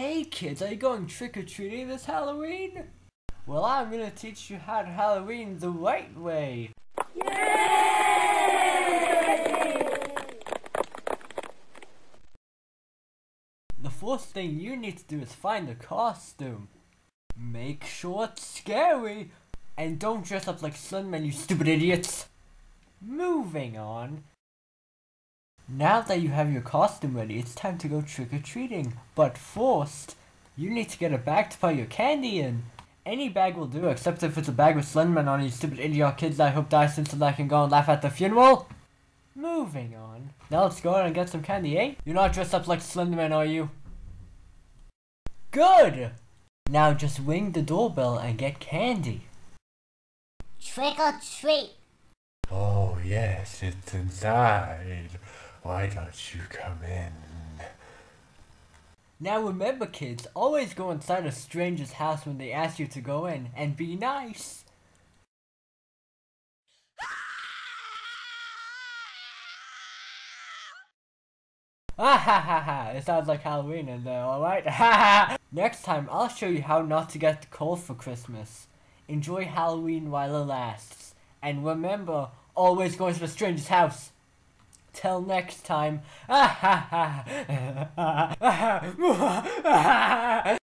Hey kids, are you going trick-or-treating this Halloween? Well, I'm gonna teach you how to Halloween the right way. The first thing you need to do is find a costume. Make sure it's scary. And don't dress up like Slenderman, you stupid idiots. Moving on. Now that you have your costume ready, it's time to go trick-or-treating. But first, you need to get a bag to put your candy in. Any bag will do, except if it's a bag with Slenderman on it, you stupid idiot kids that I hope die soon so that I can go and laugh at the funeral. Moving on. Now let's go and get some candy, eh? You're not dressed up like Slenderman, are you? Good! Now just ring the doorbell and get candy. Trick or treat. Oh, yes, it's inside. Why don't you come in? Now remember kids, always go inside a stranger's house when they ask you to go in, and be nice. Ah ha ha ha, it sounds like Halloween in there, alright? Ha ha! Next time, I'll show you how not to get the cold for Christmas. Enjoy Halloween while it lasts. And remember, always go into a stranger's house. Till next time.